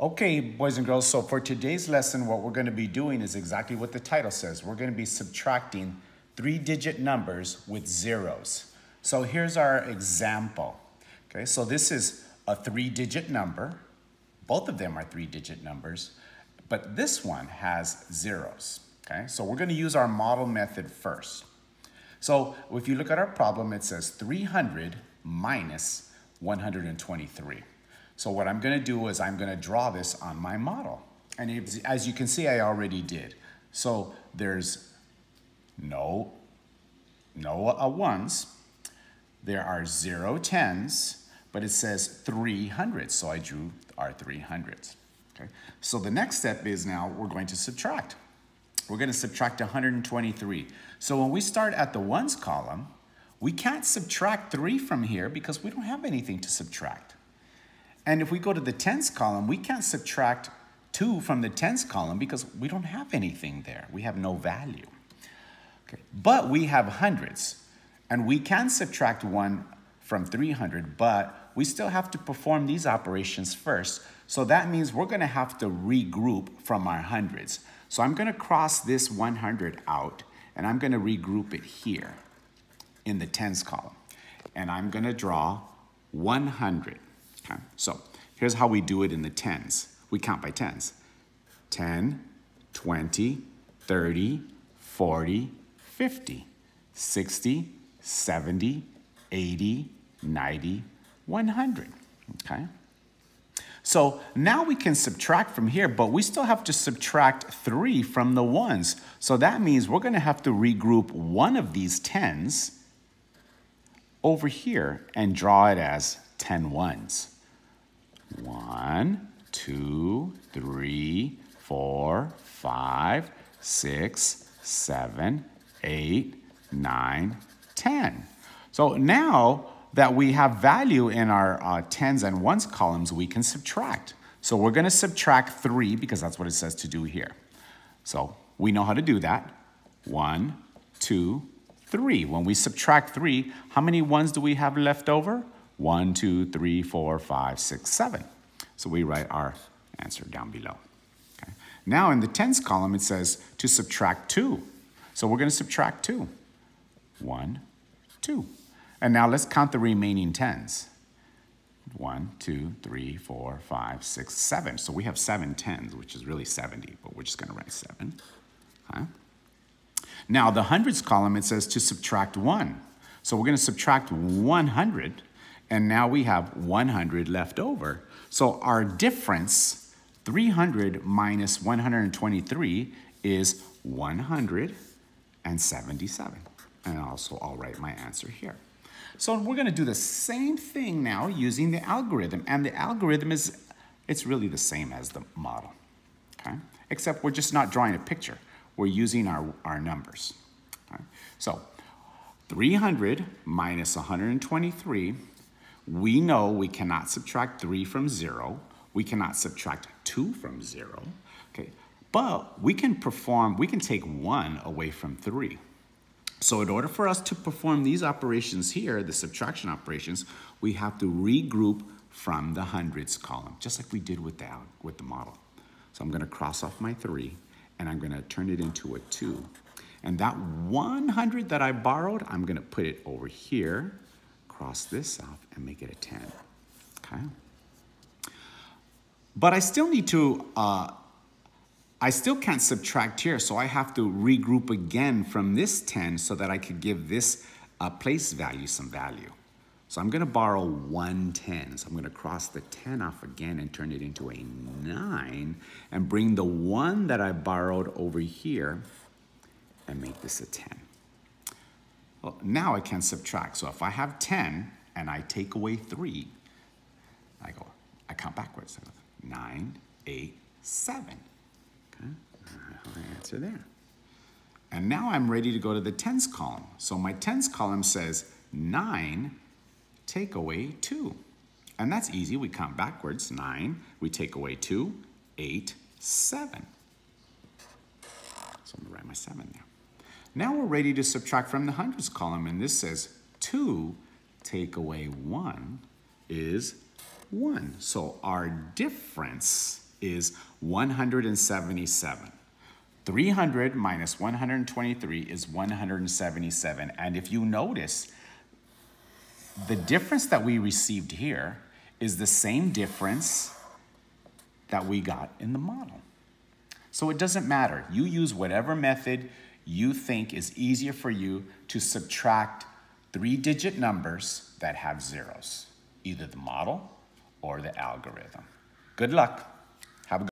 Okay, boys and girls, so for today's lesson, what we're going to be doing is exactly what the title says. We're going to be subtracting three-digit numbers with zeros. So here's our example. Okay, so this is a three-digit number. Both of them are three-digit numbers, but this one has zeros. Okay, so we're going to use our model method first. So if you look at our problem, it says 300 minus 123. So what I'm gonna do is I'm gonna draw this on my model. And as you can see, I already did. So there's no, no uh, ones. There are zero tens, but it says 300. So I drew our 300s. Okay. So the next step is now we're going to subtract. We're going to subtract 123. So when we start at the ones column, we can't subtract 3 from here because we don't have anything to subtract. And if we go to the tens column, we can't subtract 2 from the tens column because we don't have anything there. We have no value. Okay. But we have hundreds, and we can subtract 1 from 300, but we still have to perform these operations first. So that means we're going to have to regroup from our hundreds. So I'm going to cross this 100 out, and I'm going to regroup it here in the tens column. And I'm going to draw 100. Okay, so here's how we do it in the tens. We count by tens. 10, 20, 30, 40, 50, 60, 70, 80, 90, 100. Okay? So now we can subtract from here, but we still have to subtract 3 from the ones. So that means we're going to have to regroup one of these tens over here and draw it as 10 ones. One, two, three, four, five, six, seven, eight, nine, ten. So now that we have value in our uh, tens and ones columns, we can subtract. So we're going to subtract 3 because that's what it says to do here. So we know how to do that. One, two, three. When we subtract 3, how many ones do we have left over? One, two, three, four, five, six, seven. So we write our answer down below. Okay. Now in the tens column, it says to subtract 2. So we're going to subtract 2. 1, 2. And now let's count the remaining tens. One, two, three, four, five, six, seven. So we have seven tens, which is really 70, but we're just going to write 7. Okay. Now, the hundreds column, it says to subtract 1. So we're going to subtract 100, and now we have 100 left over. So our difference, 300 minus 123, is 177. And also, I'll write my answer here. So we're going to do the same thing now using the algorithm. And the algorithm is, it's really the same as the model, okay? Except we're just not drawing a picture. We're using our, our numbers. Okay? So 300 minus 123, we know we cannot subtract 3 from 0. We cannot subtract 2 from 0. Okay, but we can perform, we can take 1 away from 3. So in order for us to perform these operations here, the subtraction operations, we have to regroup from the hundreds column, just like we did with the, with the model. So I'm going to cross off my 3, and I'm going to turn it into a 2. And that 100 that I borrowed, I'm going to put it over here, cross this off, and make it a 10. Okay? But I still need to uh, I still can't subtract here, so I have to regroup again from this 10 so that I could give this uh, place value some value. So I'm going to borrow 110. So I'm going to cross the 10 off again and turn it into a 9 and bring the 1 that I borrowed over here and make this a 10. Well, now I can subtract. So if I have 10 and I take away 3, I go, I count backwards. 9, 8, 7. Okay, my answer there. And now I'm ready to go to the tens column. So my tens column says 9 take away 2. And that's easy. We count backwards. 9, we take away 2, 8, 7. So I'm to write my 7 there. Now we're ready to subtract from the hundreds column, and this says 2 take away 1 is 1. So our difference is 177. 300 minus 123 is 177. And if you notice, the difference that we received here is the same difference that we got in the model. So it doesn't matter. You use whatever method you think is easier for you to subtract three digit numbers that have zeros, either the model or the algorithm. Good luck.